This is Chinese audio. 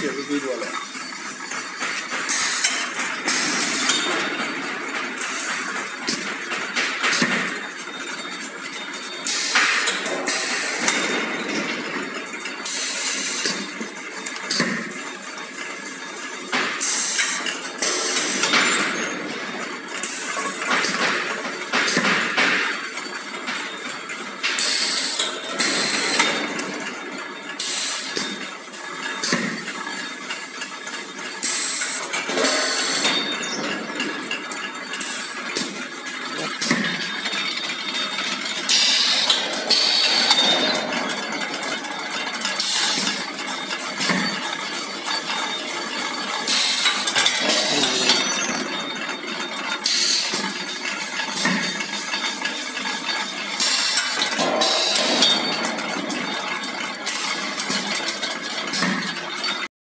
解释最多了。